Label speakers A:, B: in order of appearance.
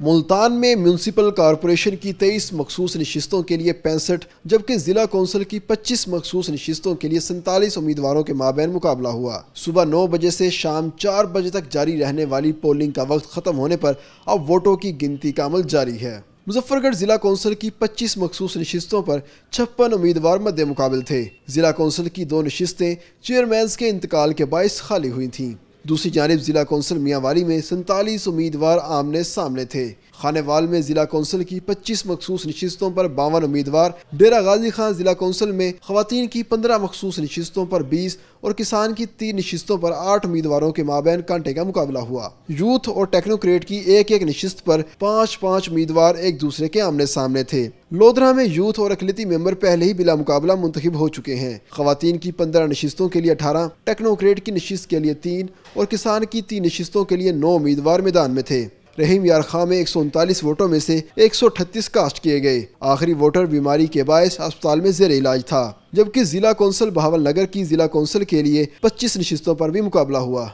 A: ملتان میں municipal corporation کی تیئیس مخصوص نشستوں کے لیے پینسٹھ، جبکہ ضلع کونسل کی پچیس مخصوص نشستوں کے لیے سنتالیس امیدواروں کے مابین مقابلہ ہوا۔ صبح نو بجے سے شام چار بجے تک جاری رہنے والی پولنگ کا وقت ختم ہونے پر اب ووٹوں کی گنتی کا عمل جاری ہے۔ مظفر گڑھ ضلع کونسل کی پچیس مخصوص نشستوں پر چھپن امیدوار مد مقابل تھے۔ ضلع کونسل کی دو نشستیں چیئرمینز کے انتقال کے باعث خالی ہوئی تھیں۔ دوسری جانب ضلع کونسل میاں والی میں سنتالیس امیدوار آمنے سامنے تھے۔ خانے وال میں ضلع کونسل کی پچیس مخصوص نشستوں پر باون امیدوار، ڈیرہ غازی خان ضلع کونسل میں خواتین کی پندرہ مخصوص نشستوں پر بیس اور کسان کی تین نشستوں پر آٹھ امیدواروں کے مابین کانٹے کا مقابلہ ہوا۔ یوتھ اور ٹیکنوکریٹ کی ایک ایک نشست پر پانچ پانچ امیدوار ایک دوسرے کے آمنے سامنے تھے۔ لودھرا میں یوتھ اور اقلیتی ممبر پہلے ہی بلا مقابلہ منتخب ہو چکے ہیں۔ خواتین کی پندرہ نشستوں کے لیے اٹھارہ، ٹیکنوکریٹ کی نشست کے لیے تین اور کسان کی تین نشستوں کے لیے نو امیدوار میدان میں تھے۔ رحیم یار خاں میں ایک سو انتالیس ووٹوں میں سے ایک سو اٹھتیس کاسٹ کیے گئے۔ آخری ووٹر بیماری کے باعث اسپتال میں زیر علاج تھا، جبکہ ضلع کونسل بہاول نگر کی ضلع کونسل کے لیے پچیس نشستوں پر بھی مقابلہ ہوا۔